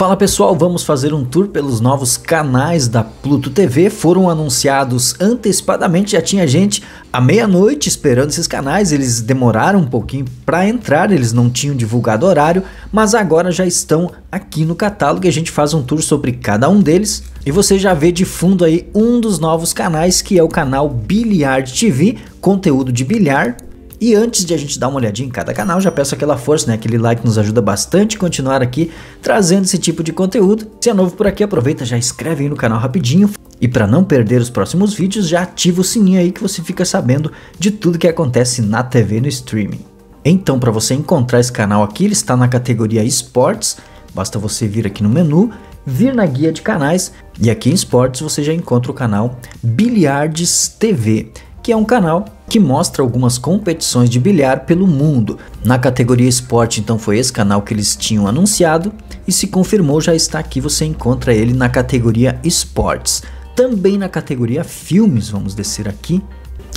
Fala pessoal, vamos fazer um tour pelos novos canais da Pluto TV. Foram anunciados antecipadamente, já tinha gente à meia-noite esperando esses canais. Eles demoraram um pouquinho para entrar, eles não tinham divulgado horário, mas agora já estão aqui no catálogo e a gente faz um tour sobre cada um deles. E você já vê de fundo aí um dos novos canais que é o canal Billiard TV, conteúdo de bilhar e antes de a gente dar uma olhadinha em cada canal, já peço aquela força, né? Aquele like nos ajuda bastante a continuar aqui trazendo esse tipo de conteúdo. Se é novo por aqui, aproveita, já inscreve aí no canal rapidinho. E para não perder os próximos vídeos, já ativa o sininho aí que você fica sabendo de tudo que acontece na TV no streaming. Então, para você encontrar esse canal aqui, ele está na categoria Esportes. Basta você vir aqui no menu, vir na guia de canais e aqui em Esportes você já encontra o canal Billiards TV que é um canal que mostra algumas competições de bilhar pelo mundo. Na categoria esporte, então foi esse canal que eles tinham anunciado e se confirmou já está aqui, você encontra ele na categoria esportes. Também na categoria filmes, vamos descer aqui,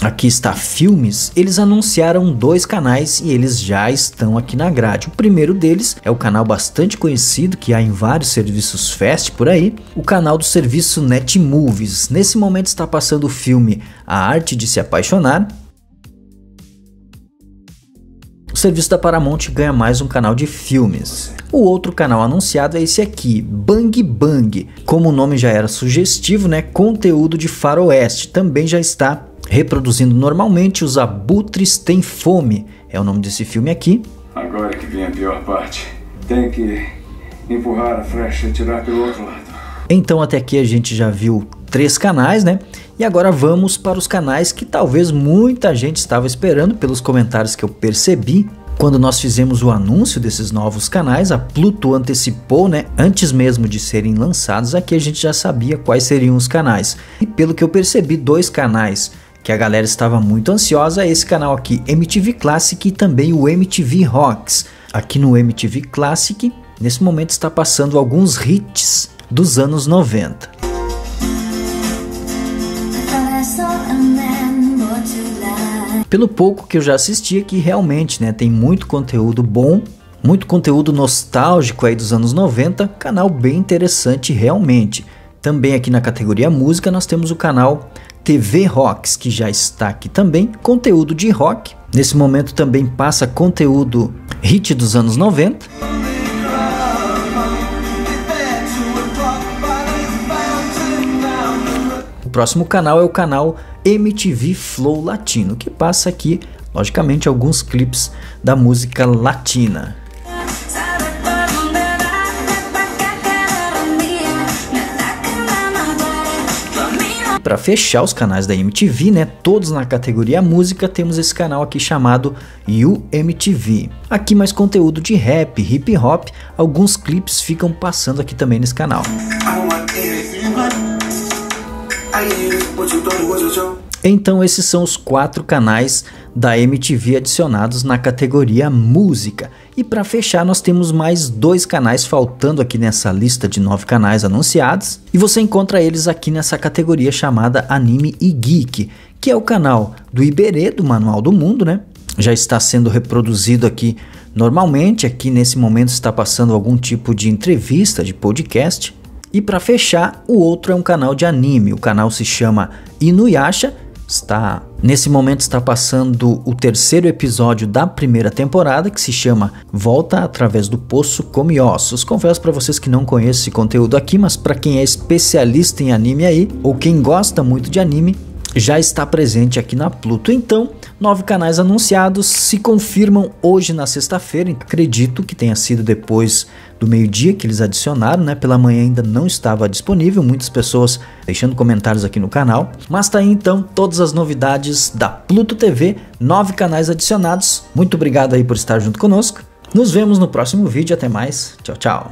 Aqui está Filmes. Eles anunciaram dois canais e eles já estão aqui na grade. O primeiro deles é o canal bastante conhecido que há em vários serviços Fast por aí, o canal do serviço Netmovies. Nesse momento está passando o filme A Arte de Se Apaixonar. Serviço da Paramount ganha mais um canal de filmes. O outro canal anunciado é esse aqui, Bang Bang. Como o nome já era sugestivo, né? Conteúdo de faroeste. Também já está reproduzindo normalmente Os Abutres Têm Fome, é o nome desse filme aqui. Agora que vem a pior parte. Tem que empurrar a flecha e tirar pelo outro lado. Então até aqui a gente já viu três canais, né? E agora vamos para os canais que talvez muita gente estava esperando pelos comentários que eu percebi. Quando nós fizemos o anúncio desses novos canais, a Pluto antecipou, né? Antes mesmo de serem lançados, aqui a gente já sabia quais seriam os canais. E pelo que eu percebi, dois canais que a galera estava muito ansiosa é esse canal aqui, MTV Classic e também o MTV Rocks. Aqui no MTV Classic, nesse momento está passando alguns hits dos anos 90. Pelo pouco que eu já assisti aqui, realmente, né, tem muito conteúdo bom, muito conteúdo nostálgico aí dos anos 90, canal bem interessante realmente. Também aqui na categoria música nós temos o canal TV Rocks, que já está aqui também, conteúdo de rock. Nesse momento também passa conteúdo hit dos anos 90. Próximo canal é o canal MTV Flow Latino, que passa aqui, logicamente, alguns clipes da música latina. para fechar os canais da MTV, né, todos na categoria música, temos esse canal aqui chamado UMTV. Aqui mais conteúdo de rap, hip hop, alguns clipes ficam passando aqui também nesse canal. Então esses são os quatro canais da MTV adicionados na categoria música. E para fechar, nós temos mais dois canais faltando aqui nessa lista de nove canais anunciados. E você encontra eles aqui nessa categoria chamada Anime e Geek, que é o canal do Iberê, do Manual do Mundo, né? Já está sendo reproduzido aqui normalmente. Aqui nesse momento está passando algum tipo de entrevista, de podcast. E para fechar, o outro é um canal de anime. O canal se chama Inuyasha está nesse momento está passando o terceiro episódio da primeira temporada que se chama Volta através do Poço Come Ossos. Confesso para vocês que não conheço esse conteúdo aqui, mas para quem é especialista em anime aí ou quem gosta muito de anime, já está presente aqui na Pluto. Então, nove canais anunciados se confirmam hoje na sexta-feira. Acredito que tenha sido depois do meio-dia que eles adicionaram, né? Pela manhã ainda não estava disponível, muitas pessoas deixando comentários aqui no canal. Mas tá aí então todas as novidades da Pluto TV, nove canais adicionados. Muito obrigado aí por estar junto conosco. Nos vemos no próximo vídeo, até mais. Tchau, tchau.